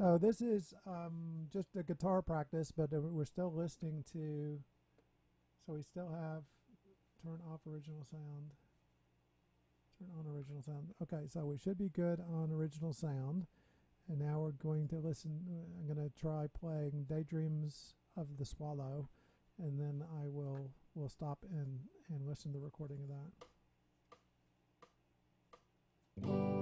So this is um, just a guitar practice, but uh, we're still listening to. So we still have turn off original sound. Turn on original sound. Okay, so we should be good on original sound. And now we're going to listen. I'm going to try playing Daydreams of the Swallow, and then I will will stop and and listen to the recording of that.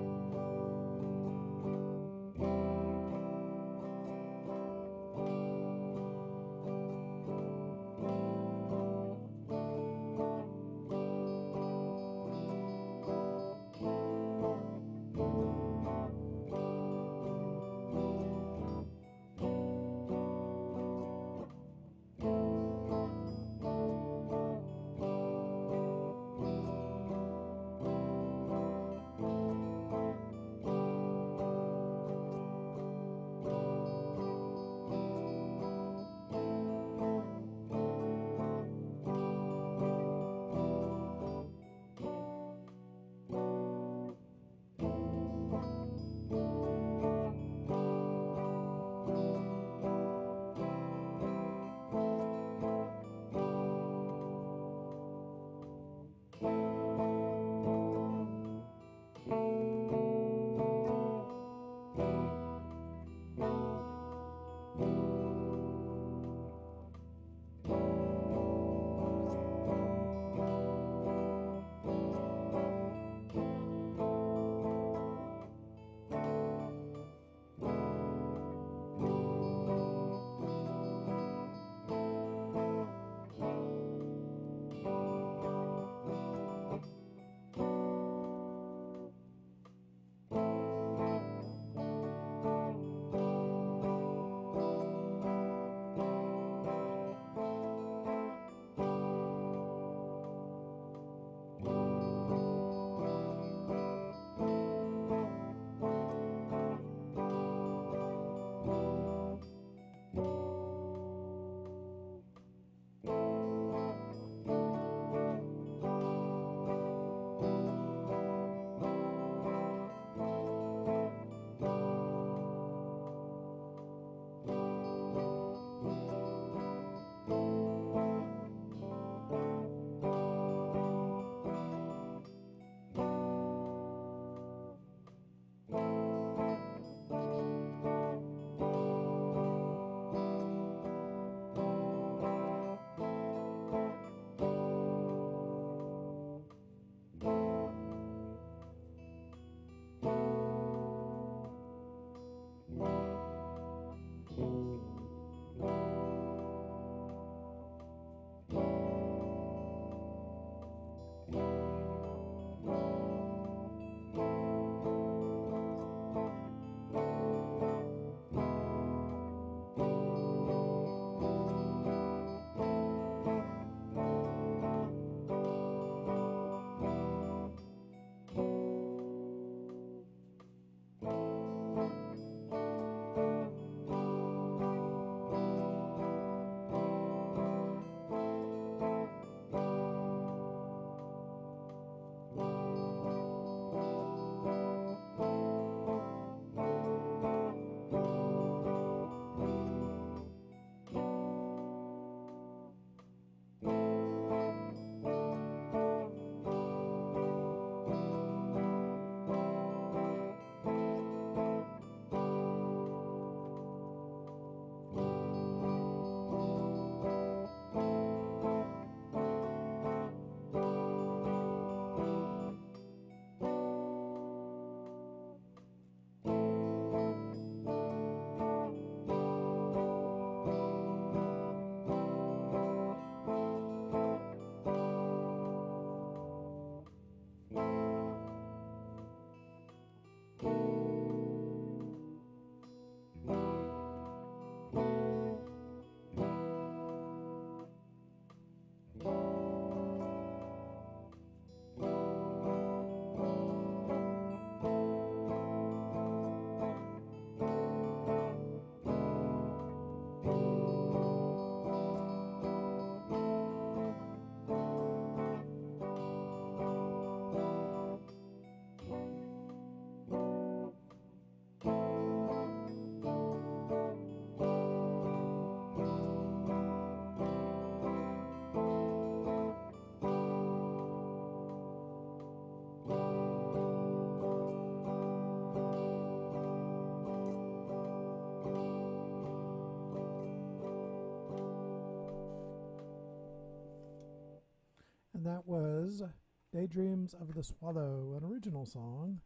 Daydreams of the Swallow, an original song.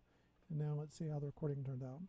And now let's see how the recording turned out.